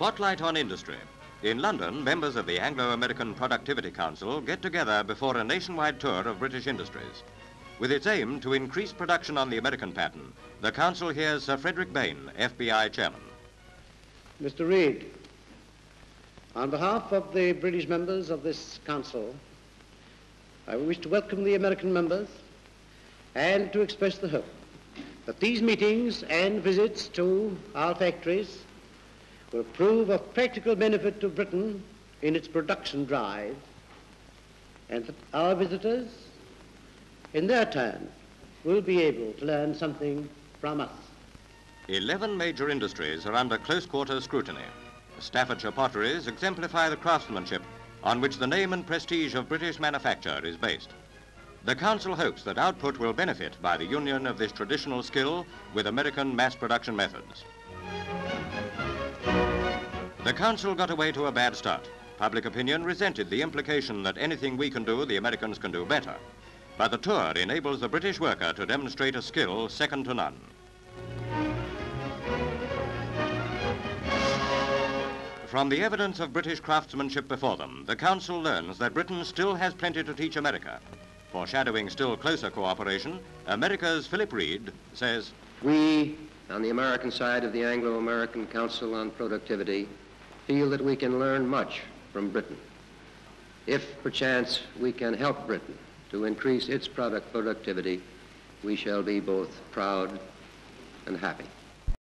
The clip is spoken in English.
Spotlight on Industry. In London, members of the Anglo-American Productivity Council get together before a nationwide tour of British industries. With its aim to increase production on the American pattern, the council hears Sir Frederick Bain, FBI chairman. Mr. Reid, on behalf of the British members of this council, I wish to welcome the American members and to express the hope that these meetings and visits to our factories will prove of practical benefit to Britain in its production drive and that our visitors, in their turn, will be able to learn something from us. Eleven major industries are under close quarter scrutiny. The Staffordshire potteries exemplify the craftsmanship on which the name and prestige of British manufacture is based. The Council hopes that output will benefit by the union of this traditional skill with American mass production methods. The Council got away to a bad start. Public opinion resented the implication that anything we can do, the Americans can do better. But the tour enables the British worker to demonstrate a skill second to none. From the evidence of British craftsmanship before them, the Council learns that Britain still has plenty to teach America. Foreshadowing still closer cooperation, America's Philip Reid says, We, on the American side of the Anglo-American Council on Productivity, feel that we can learn much from Britain. If, perchance, we can help Britain to increase its product productivity, we shall be both proud and happy.